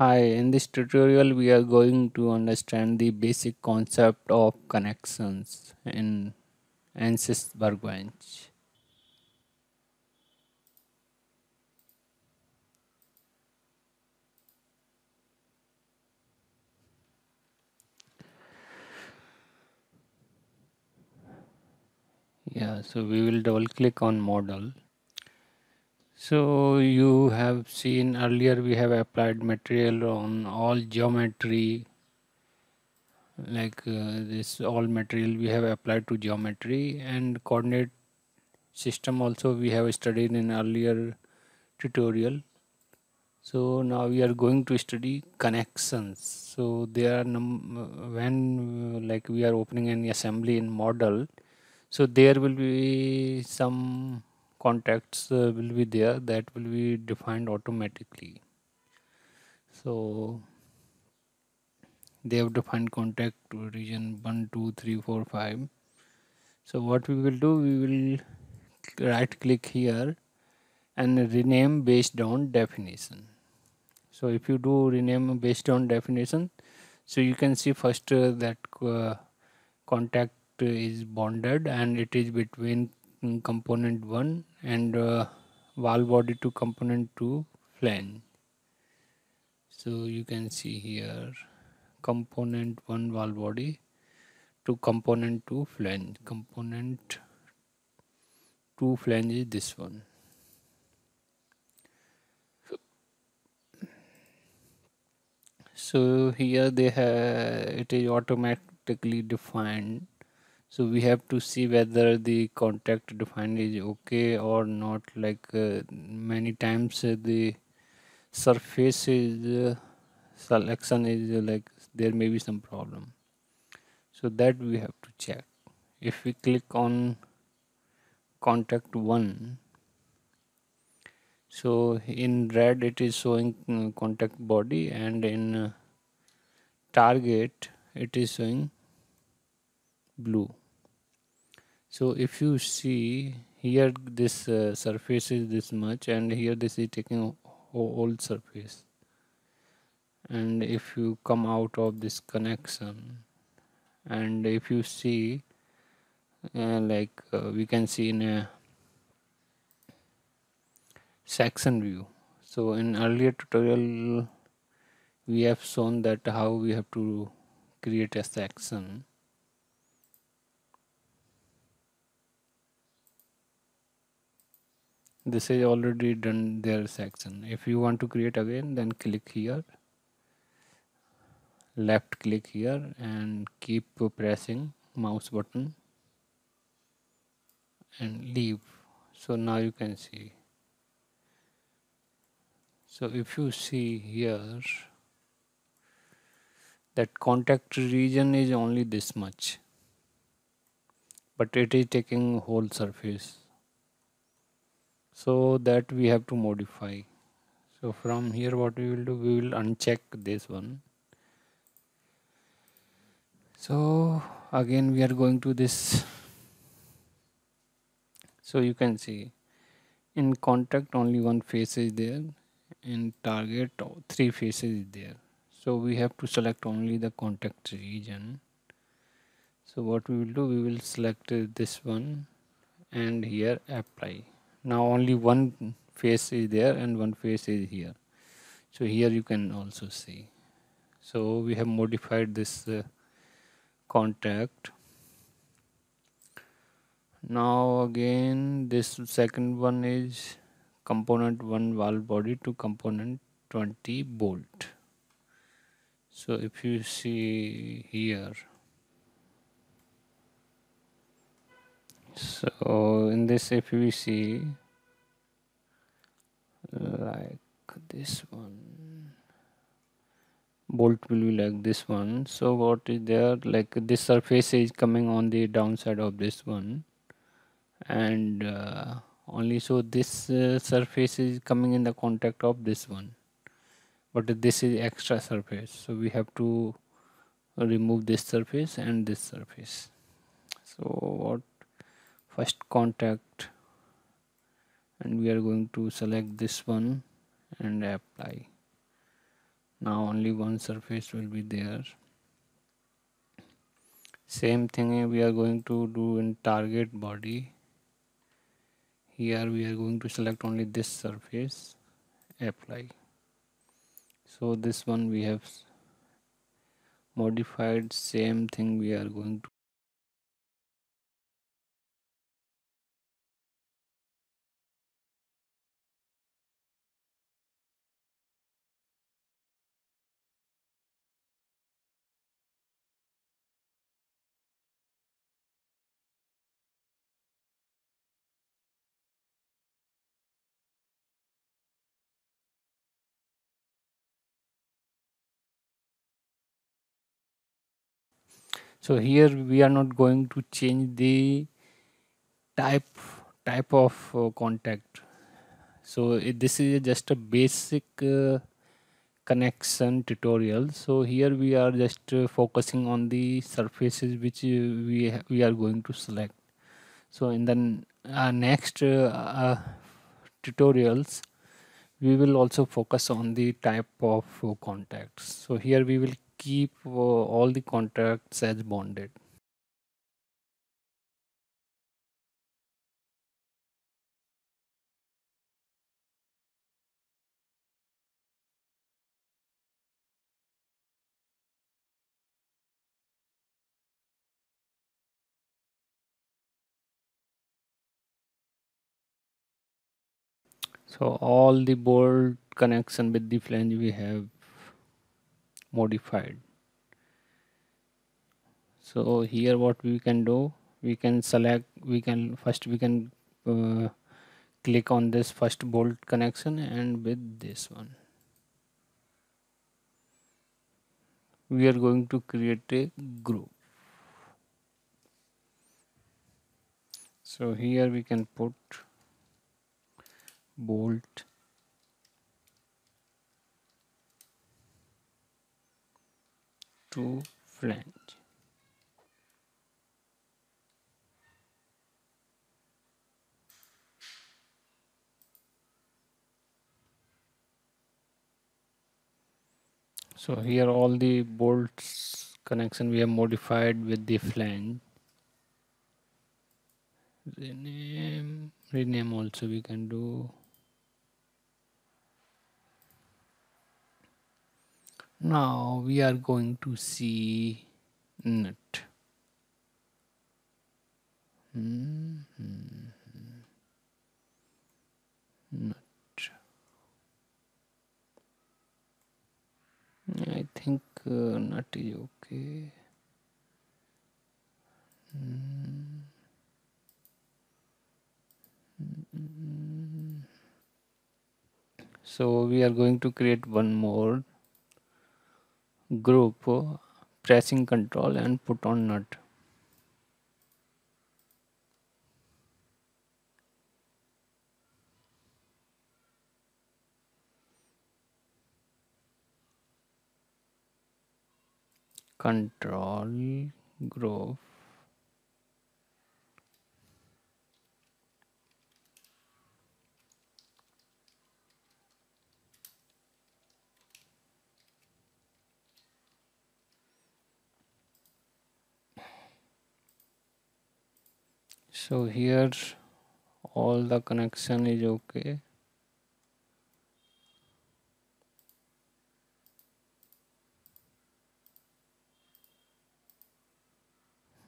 Hi, in this tutorial we are going to understand the basic concept of connections in ANSYS Workbench. Yeah, so we will double click on model. So you have seen earlier we have applied material on all geometry like uh, this all material we have applied to geometry and coordinate system also we have studied in earlier tutorial. So now we are going to study connections. So there are num when uh, like we are opening an assembly in model so there will be some contacts uh, will be there that will be defined automatically. So they have defined contact to region 1 2 3 4 5 so what we will do we will right click here and rename based on definition. So if you do rename based on definition so you can see first uh, that uh, contact is bonded and it is between component 1 and uh, valve body to component 2 flange so you can see here component 1 valve body to component 2 flange component 2 flange is this one. So here they have it is automatically defined so we have to see whether the contact defined is okay or not. Like uh, many times uh, the surface is uh, selection is uh, like there may be some problem. So that we have to check. If we click on contact 1 so in red it is showing uh, contact body and in uh, target it is showing blue so if you see here this uh, surface is this much and here this is taking whole surface. And if you come out of this connection and if you see uh, like uh, we can see in a section view. So in earlier tutorial we have shown that how we have to create a section this is already done their section. If you want to create again then click here. Left click here and keep pressing mouse button and leave. So now you can see. So if you see here that contact region is only this much but it is taking whole surface so that we have to modify. So from here what we will do we will uncheck this one. So again we are going to this. So you can see in contact only one face is there in target three faces is there. So we have to select only the contact region. So what we will do we will select this one and here apply now only one face is there and one face is here. So here you can also see. So we have modified this uh, contact. Now again this second one is component 1 valve body to component 20 bolt. So if you see here so in this if we see like this one. Bolt will be like this one. So what is there? Like this surface is coming on the downside of this one. And uh, only so this uh, surface is coming in the contact of this one. But this is extra surface. So we have to remove this surface and this surface. So what? First contact and we are going to select this one and apply. Now only one surface will be there. Same thing we are going to do in target body. Here we are going to select only this surface apply. So this one we have modified same thing we are going to so here we are not going to change the type type of uh, contact. So this is just a basic uh, connection tutorial. So here we are just uh, focusing on the surfaces which uh, we we are going to select. So in the uh, next uh, tutorials we will also focus on the type of contacts. So here we will keep uh, all the contacts as bonded. So all the bolt connection with the flange we have modified. So here what we can do we can select we can first we can uh, click on this first bolt connection and with this one. We are going to create a group. So here we can put bolt to flange so here all the bolts connection we have modified with the flange rename rename also we can do now we are going to see nut mm -hmm. I think uh, nut is okay mm. so we are going to create one more group pressing control and put on nut. Control group so here all the connection is okay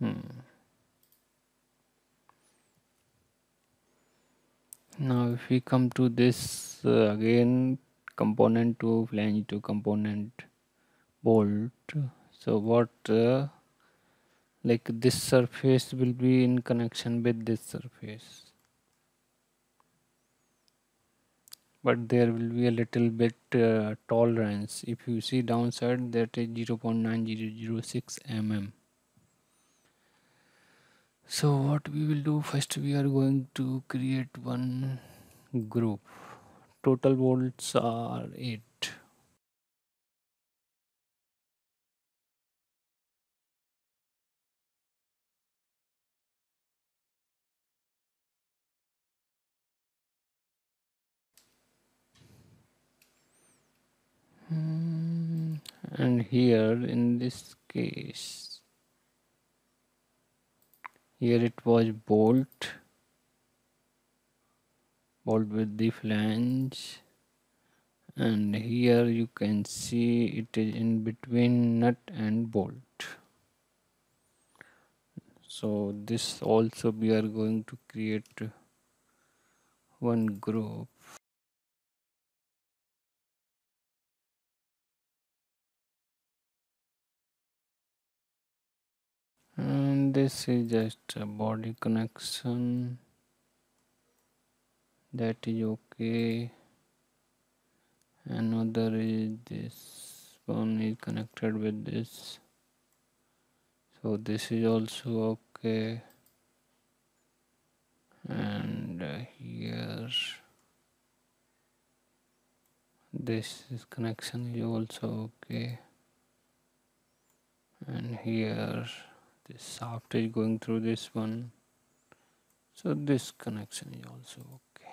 hmm. now if we come to this uh, again component to flange to component bolt so what uh, like this surface will be in connection with this surface. But there will be a little bit uh, tolerance. If you see downside that is 0.9006 mm. So what we will do? First we are going to create one group. Total bolts are 8 and here in this case. Here it was bolt. Bolt with the flange. And here you can see it is in between nut and bolt. So this also we are going to create one group and this is just a body connection. That is okay. Another is this one is connected with this. So this is also okay. And uh, here this is connection is also okay. And here this shaft is going through this one. So this connection is also okay.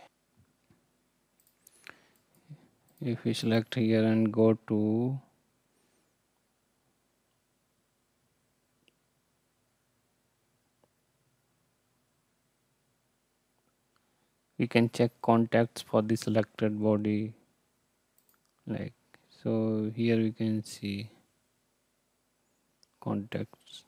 If we select here and go to we can check contacts for the selected body like so here we can see contacts